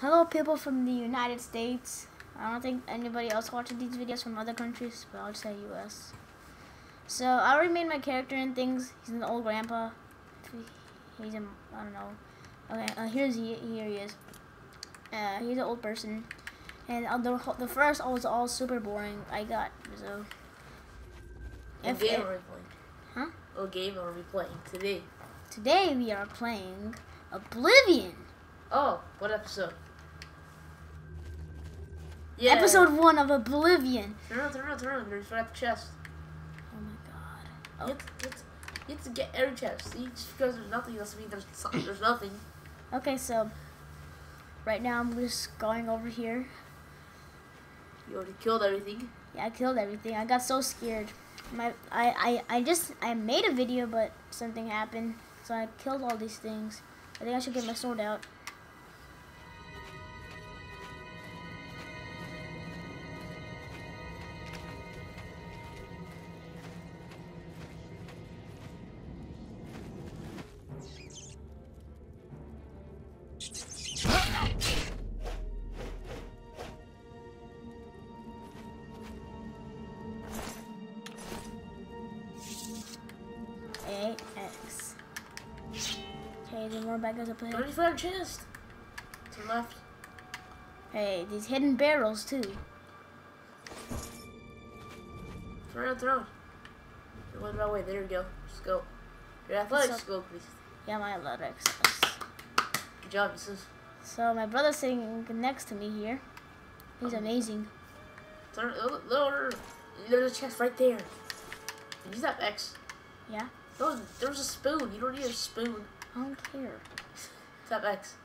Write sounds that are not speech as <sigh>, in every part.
Hello, people from the United States. I don't think anybody else watches these videos from other countries, but I'll just say U.S. So I already made my character and things. He's an old grandpa. He's a I don't know. Okay, uh, here's he. Here he is. Uh, he's an old person, and uh, the the first was all super boring. I got so. What If game it- are we playing? Huh? What game are we playing today? Today we are playing Oblivion. Oh, what episode? Yeah. Episode one of Oblivion. Turn around, turn around, turn around. There's right at the chest. Oh my god. You, have to, you, have to, you have to get every chest. Just because there's nothing doesn't mean there's there's nothing. Okay, so right now I'm just going over here. You already killed everything. Yeah, I killed everything. I got so scared. My I, I, I just I made a video but something happened. So I killed all these things. I think I should get my sword out. The more baggers 35 chest. To the left. Hey, these hidden barrels too. Turn around, turn around. You're going the way. There you go. Just go. Your athletics, So- go, please. Yeah, my athletics. Good job, missus. So my brother's sitting next to me here. He's um, amazing. Turn, oh, lower. There's a chest right there. Use that X. Yeah? No, there's a spoon. You don't need a spoon. I don't care. Tap X.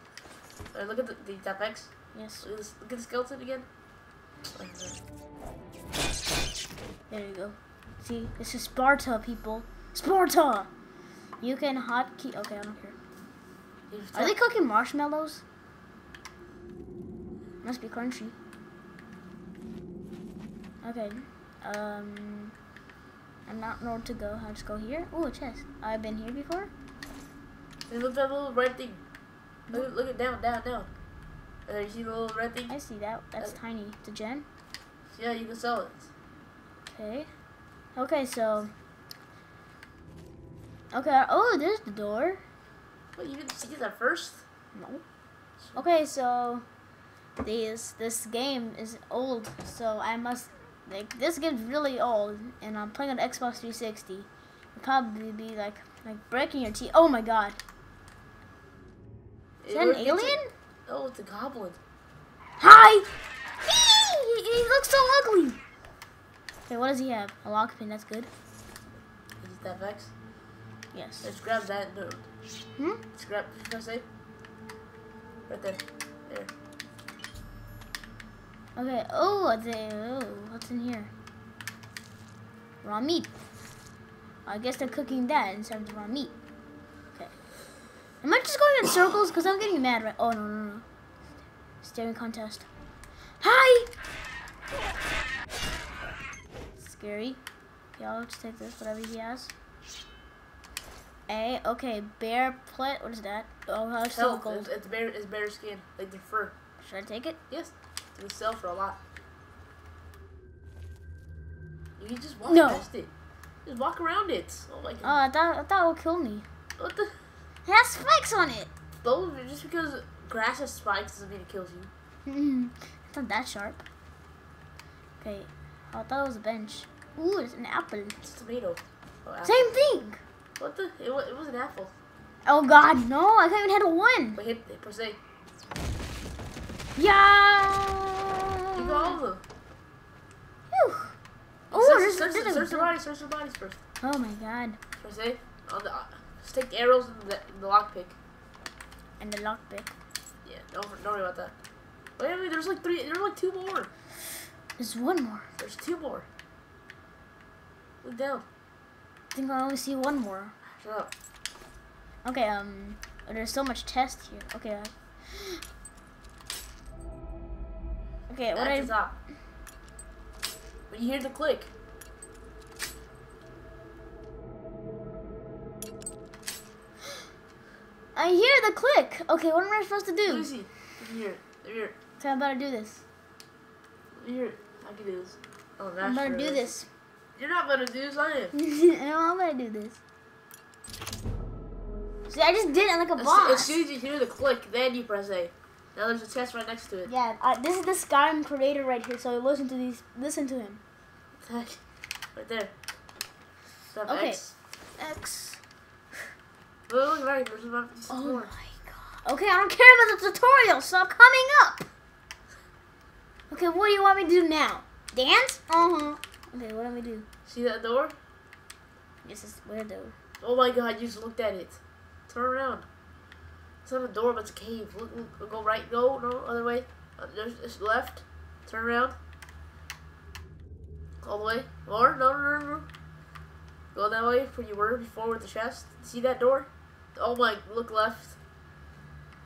Alright, look at the, the tap X. Yes. Look at, this, look at the skeleton again. There you go. See, this is Sparta, people. Sparta! You can hotkey. Okay, I don't care. Are they cooking marshmallows? Must be crunchy. Okay. Um. I'm not know where to go. I'll just go here. Oh, a chest. I've been here before. Look at that little red thing. Look, look at down, down, down. Uh, you see the little red thing? I see that. That's Uh, tiny. It's a gen. Yeah, you can sell it. Okay. Okay, so. Okay. Oh, there's the door. What, you didn't see that first? No. Okay, so this this game is old, so I must like this game's really old, and I'm playing on Xbox 360. It'd probably be like like breaking your teeth. Oh my god! Is that an alien? Oh, it's a goblin. Hi! He, he looks so ugly. Okay, what does he have? A lock pin. That's good. Is it that X? Yes. Let's grab that. No. Hmm. Let's grab. Press say? Right there. There. Okay. Oh, the, oh, what's in here? Raw meat. I guess they're cooking that instead of raw meat. Okay. Am I just going in circles? Because I'm getting mad right. Oh, no, no, no. Staring contest. Hi! Scary. Yeah, I'll just take this, whatever he has. A, okay, bear plant. What is that? Oh, how Hell, gold. it's, it's bear. It's bear skin, like the fur. Should I take it? Yes, we sell for a lot. You can just walk No. past it. Just walk around it. Oh my Oh, god. I thought, I thought it would kill me. what the? It has spikes on it. Those just because grass has spikes doesn't mean it kills you. Mm, it's not that sharp. Okay, I thought it was a bench. Ooh, it's an apple. It's a tomato. Oh. Same thing. What the? It was, it was an apple. Oh God, no! I can't even hit a one. Wait, hit, hit press A. You Yeah. got all of them. Phew. Oh, there's, search, search, there's search the a. bodies. Search the bodies first. Oh my God! Press A. On the, uh, just take the arrows and the, the lockpick. And the lockpick. Yeah, don't, don't worry about that. Wait a minute, there's like three, there's like two more. There's one more. There's two more. Look down. I think I only see one more. Shut up. Okay, um, there's so much test here. Okay. Okay, what At I top. When you hear the click, I hear the click. Okay, what am I supposed to do? see. You can hear it. Here, So I'm about to do this. here. I can do this. Oh, that's I'm about to do this. You're not gonna do this, I am. no, I'm gonna do this. See, I just did it like a As, boss. as soon as you hear the click, then you press A. Now there's a chest right next to it. Yeah, uh, this is the Skyrim creator right here. So listen to these. Listen to him. <laughs> right there. Step Okay. X. X. Oh, look. There's about there's Oh more. my god. Okay, I don't care about the tutorial. Stop coming up. Okay, what do you want me to do now? Dance? Uh huh. Okay, what do we do? See that door? This is where though. Oh my god, you just looked at it. Turn around. It's not a door, but it's a cave. Look, look go right, go, no, other way. Uh, there's, it's left. Turn around. All the way. More, no, no, no, no. Go that way where you were before with the chest. See that door? Oh my, look left.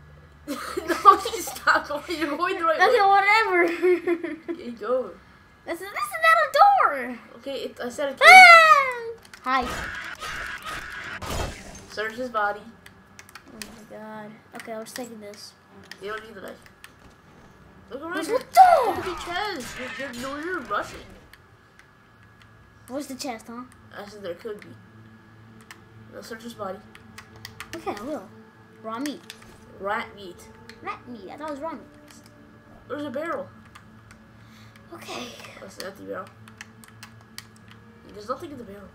<laughs> no, you stop going. You're going the right Okay, way. whatever. You go. this is this is not a door. Okay, it, I said a cave. Ah! Hi. Search his body. Oh my god. Okay, I was taking this. You don't need the knife. Look around. Where's the door? at the chest. You're, you're, no, you're rushing. Where's the chest, huh? I said there could be. Now search his body. Okay, I will. Raw meat. Rat meat. Rat meat. I thought it was raw meat. There's a barrel. Okay. Oh, that's an empty barrel. There's nothing in the barrel.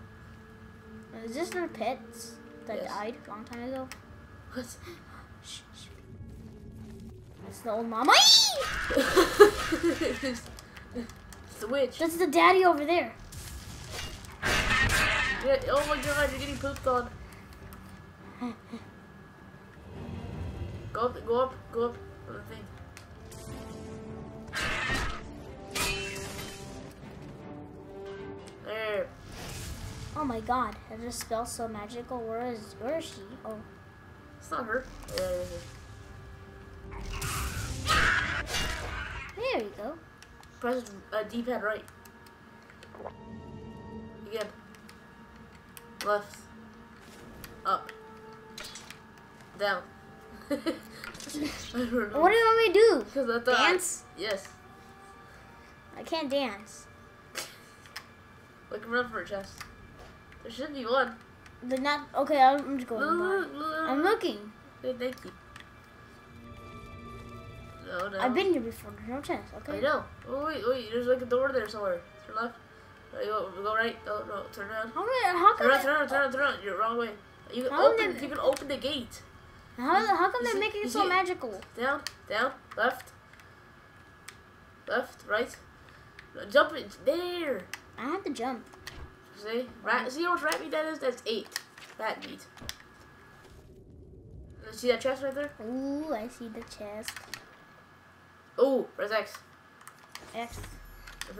Is this their pets that Yes. died a long time ago? What? <gasps> Shh, shh. That's the old mama. it's, <laughs> it's the witch. That's the daddy over there. Yeah, oh my god, you're getting pooped on. Go up, go up, go up on the thing. There. Oh my god, that just spells so magical. Where is where is she? Oh. It's not her. Yeah. There you go. Press uh, D-pad right. Again. Left. Up. Down. <laughs> I. What do you want me to do? Because I thought- Dance? Yes. I can't dance. Look around for a chest. There should be one. The not okay. I'm just Look, going. by. look, look. I'm looking. Okay, thank you. No, no. I've been here before. There's no chance. I know. Oh, wait, wait. There's like a door there somewhere. Turn left. Oh, right, go, go right. Oh, no. Turn around. How, how Turn around, turn around, turn around, turn around. You're wrong way. You can open. You can open the gate. How, how come they're making it so magical? Down, down, left, left, right. No, Jump it there. I have to jump. See, rat. See how much rat meat that is? That's eight rat meat. See that chest right there? Ooh, I see the chest. Oh, press X. X.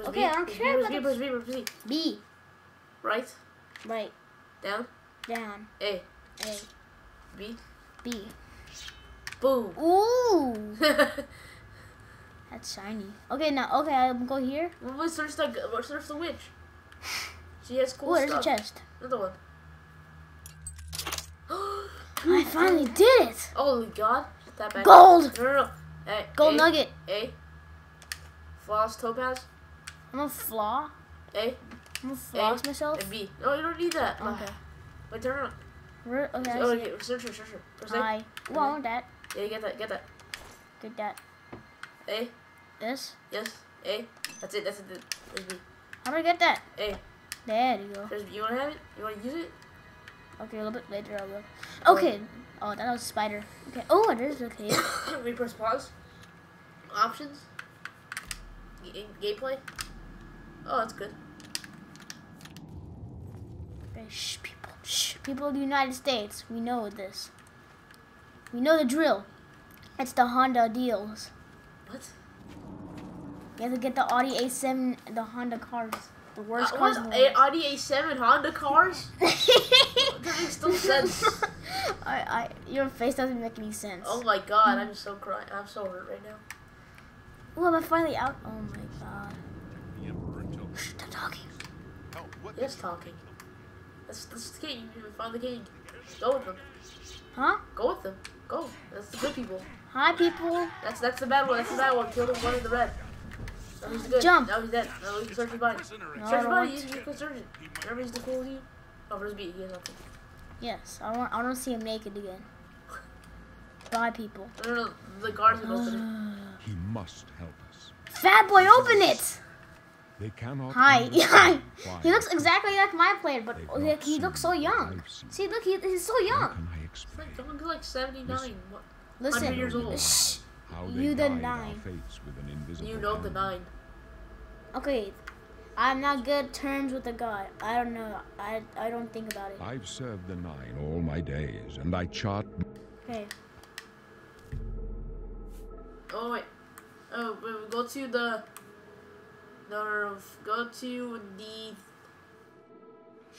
Okay, B, I don't press care B, press B, press B, B. B. Right, Right. down, Down. A, A. B, B. boom. Ooh. <laughs> That's shiny. Okay, now, okay, I'll go here. Well, let's search the search the witch. She has cool Ooh, there's a chest. Another one. <gasps> I finally did it. Holy God! That back. Gold. No, no, no. A, Gold A, nugget. A. Floss topaz. I'm a flaw. A. I'm gonna floss A, myself. And B. No, you don't need that. Okay. Wait, turn around. Where, okay, I Oh, okay, it. search search A. Hi. I want that. Yeah, get that, get that. Get that. A. This. Yes. A. That's it, that's it. There's B. How do I get that? A. There you go. There's. You wanna have it? You wanna use it? Okay, a little bit later I will. Oh. Okay. Oh, that was a spider. Okay. Oh, there's a cave. we press pause. Options. Ga- gameplay. Oh, that's good. Okay, shh. Shh, people of the United States. We know this. We know the drill. It's the Honda deals. What? You have to get the Audi A7, the Honda cars. The worst Uh, cars what? in the A- world. Audi A7 Honda cars? <laughs> That makes no sense. <laughs> I, I, your face doesn't make any sense. Oh my god, I'm so crying. I'm so hurt right now. Ooh, I'm finally out. Oh my god. The Emperor told Shh, stop talking. Hell, what Yes, talking. That's, that's the king. You found the king. Yes, Go with them. Huh? Go with them. Go. That's the good people. Hi, people. That's that's the bad one. That's the bad one. Kill the one in the red. No, he's good. Jump. Now he's dead. Now you can search your body. No, Search don't your body. want You, to. you can search it. Remember he's the cool as? Oh, first beat. He has nothing. Yes, I don't. I don't see him naked again. Bye, people. No, no, no. The guards can open it. He must help us. Fat boy, open it. They cannot. Hi. <laughs> understand he looks exactly like my player, but They've he, looks so young. what I've seen. See, look, he, he's so young. can I It's explain like, don't like 79. What? Listen, 100 years old. shh. how You the nine. with an invisible You know the nine. Okay, I'm not good terms with the god. I don't know. I I don't think about it. I've served the nine all my days, and I chart Okay. Oh wait. Oh, wait, wait, go to the. Go to the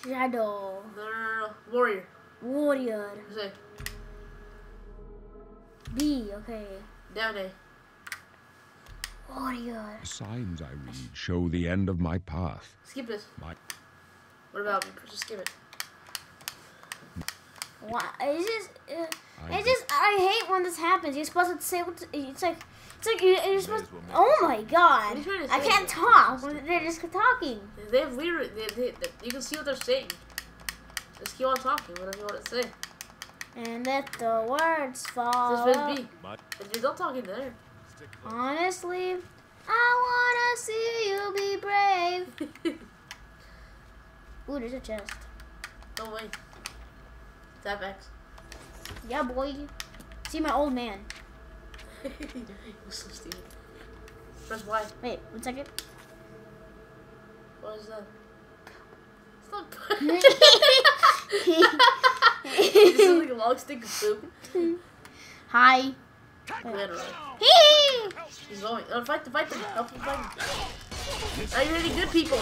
Shadow the warrior. warrior Say B. Okay. down A. Warrior. The signs I read show the end of my path. Skip this. My What about me? Just skip it. Why? It's just. Uh, I it's just. I hate when this happens. You're supposed to say what. To, it's like. It's like you're, you're supposed. as well Oh my god! What are you trying to I can't talk. They're just talking. They have lyric. They, they, they, you can see what they're saying. Just keep on talking. Whatever you want to say. And let the words fall. Just out. with me. If you don't talk in there. Honestly, I wanna see you be brave. <laughs> Ooh, there's a chest. no way. Tap X. Yeah, boy. See my old man. <laughs> You're so stupid. Press Y. Wait, one second. What is that? It's not. <laughs> this is like a long stick of soup. Hi. Literally. Hee. He's going. Oh, fight the fight them. Help him fight him. Are you really good people?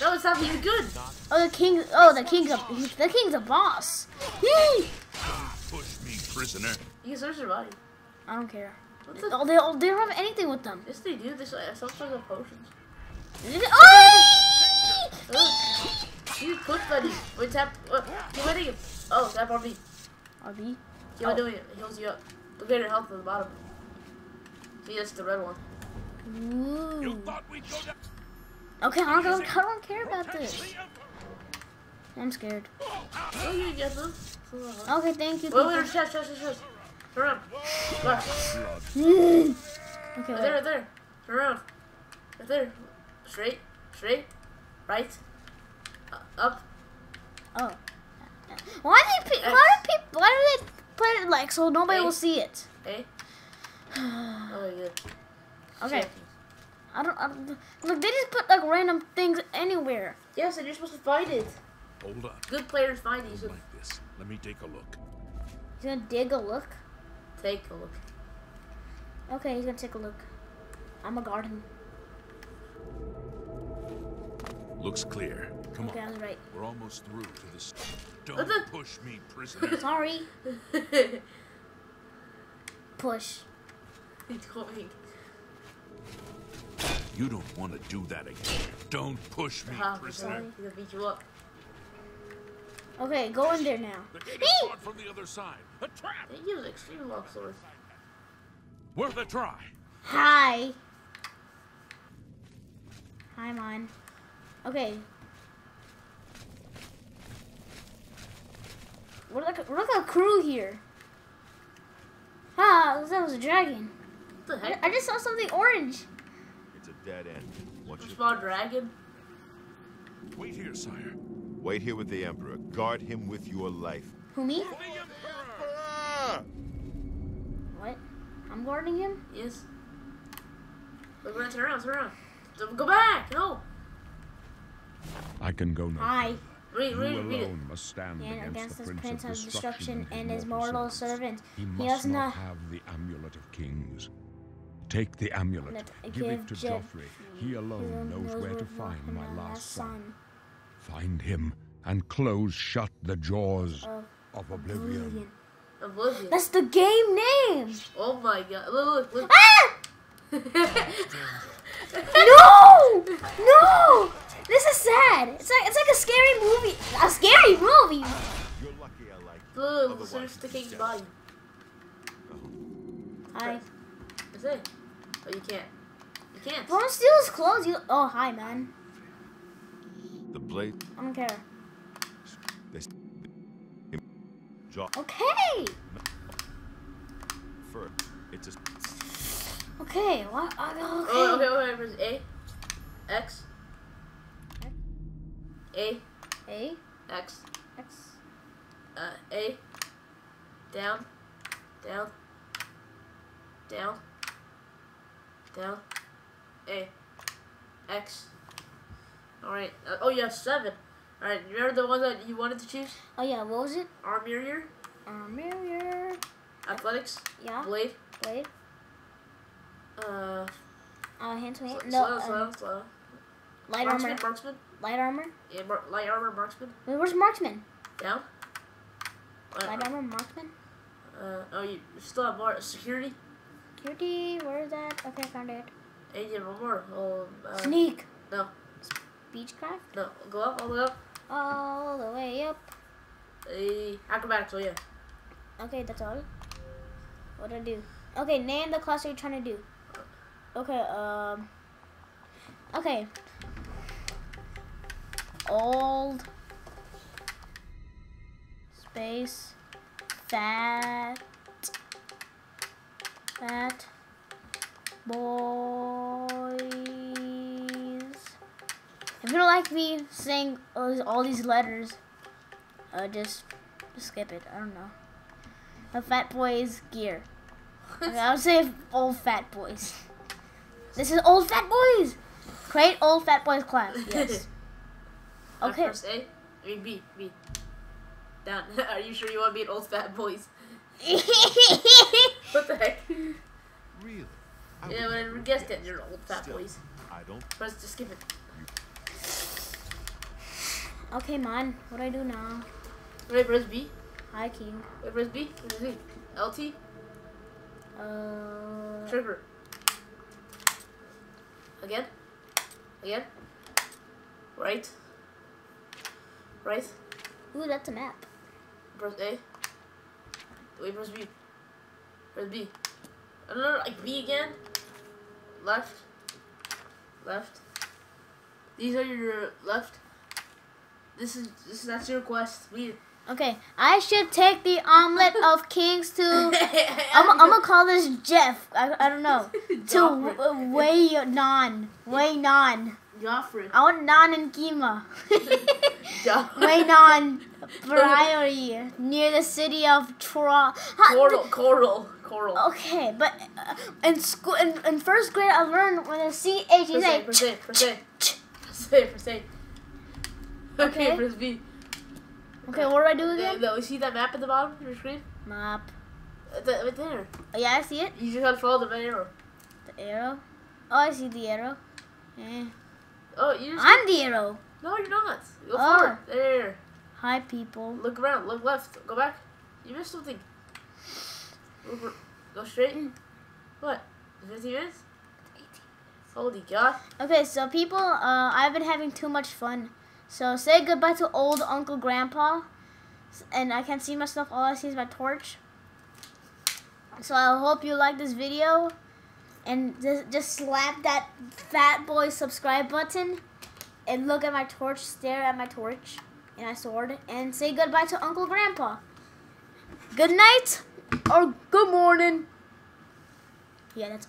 No, it's not. He's good. Oh, the king. Oh, the king's a the king's a boss. Hee. push me, prisoner. You can search their body. I don't care. What the? Oh, they all they don't have anything with them. Yes, they do. They uh, some sort of potions. Oh! You push buddy. Wait, tap. What? Keep hitting him. Oh, tap RB. RB. Keep on Oh. doing it. It heals you up. Look at your health at the bottom. See, that's the red one. You Ooh. thought we'd go down. Okay, I don't, I don't care about this. I'm scared. Oh, you get them. Okay, thank you. wait, people. chest, chest, chest, chest. Turn around. Left. Okay, Right there, right there. Turn around. Right there. Straight, straight, right, uh, up. Oh. Why do people? Why do people? Why do they put it like so nobody Hey. will see it? Hey. Oh, good. Okay. Shit. I don't, I don't. Look, they just put like random things anywhere. Yes, and you're supposed to find it. Hold up. Good players find it. You should Like this. Let me take a look. He's gonna dig a look. Take a look. Okay, he's gonna take a look. I'm a garden. Looks clear. Come Okay, I on. was right. We're almost through to this. What Don't the- push me, prisoner. <laughs> Sorry. <laughs> Push. He's going. You don't want to do that again. Don't push me, prisoner. sorry. He's gonna beat you up. Okay, go in there now. The gate is Hey! from the other side. A trap. He has extremely long sword. Worth a try. Hi. Hi, mine. Okay. We're like a, we're like a crew here. Ah, that was a dragon. What the I, heck? I just saw something orange. It's a dead end. Once you Spawn dragon. Wait here, sire. Wait here with the Emperor, guard him with your life. Who me? The What? I'm guarding him. Yes. Look around, turn around, turn around. Don't Go back! No! I can go now. Hi. Read, You read, read it. alone must stand And against, against the Prince, prince of of Destruction, destruction and his mortal servant. He He must does not not have the amulet of kings. Take the amulet. Let- Give, it to Je- Jauffre. He alone knows where to find my last son. Find him and close shut the jaws Of of oblivion. Oblivion. Oblivion. That's the game name. Oh my god. Look, look, look. Ah! <laughs> No! No! This is sad. It's like it's like a scary movie. A scary movie. You're lucky I like Look, Otherwise, there's the he's king's dead. body. Hi. That's it. Oh, you can't. You can't. Don't steal his clothes. You. Oh, hi, man. The blade, I don't care. they Okay. fur. It's a Okay. What? Okay. Oh, okay, okay. Press A, X, A, A. X, X. uh, A, down, down, down, down, A, X. All right. Uh, oh, you have seven. All right. You remember the one that you wanted to choose? Oh yeah. What was it? Arm Warrior, Um, mirror. Athletics, Yeah. Blade, Blade. uh, Uh, hand to hand. No. slow, um, slow, slow. light Marksman, armor. marksman, Light armor. yeah, mar- light armor, marksman, Wait, where's marksman? down. Uh, Light armor, marksman. uh, oh, you you still have more security. Security. Where is that? Okay, I found it. And you have one more. Oh, uh, Sneak. no. Speechcraft. No, go up, all the way up. All the way up. Hey, acrobatics, oh yeah. Okay, that's all. What do I do? Okay, name the class you're trying to do. Okay, um. Okay. Old. Space. Fat. Fat. Boys. If you don't like me saying all these, all these letters, uh, just, just skip it. I don't know. The fat boys gear. <laughs> Okay, I would say old fat boys. This is old fat boys. Create old fat boys class. <laughs> Yes. Okay. First A, I mean B, B. Down. <laughs> Are you sure you want to be an old fat boys? What the heck? Really? I Yeah, would when we guessed it, you're old fat Still. boys. I don't. Press, just skip it. Okay, man. What do I do now? Wait, press B. Hi, King. Wait, press B. Press B. LT. Uh. Trigger. Again. Again. Right. Right. Ooh, that's a map. Press A. Wait, press B. Press B. No, no, no, like B again. Left. Left. These are your left. This is this. That's your quest. Read. Okay, I should take the omelet <laughs> of kings to. I'm, I'm, gonna call this Jeff. I, I don't know. <laughs> To Wei Nan. Wei Nan. Jauffre. I want Nan and Kima. Weynon Priory near the city of Tro. Chorrol. Chorrol. Chorrol. Okay, but uh, in school, in, in first grade, I learned when the C H is like. Press A. Press A. Press A. Press A. Okay. Okay. Press B. Okay, what do I do again? no, you see that map at the bottom of your screen? Map. Uh, that- Right there. Oh, yeah, I see it. You just gotta follow the red arrow. The arrow. Oh, I see the arrow. Eh. Oh, you just. I'm the arrow. No, you're not. Go Oh. forward. There. Hi, people. Look around. Look left. Go back. You missed something. Look, r- go straight. Mm. What? 15 minutes? Holy God. Okay, so people, uh, I've been having too much fun. So say goodbye to old Uncle Grandpa. And I can't see myself. All I see is my torch. So I hope you like this video. And just, just slap that fat boy subscribe button. And look at my torch. Stare at my torch. And my sword. And say goodbye to Uncle Grandpa. Good night. Or good morning. Yeah, that's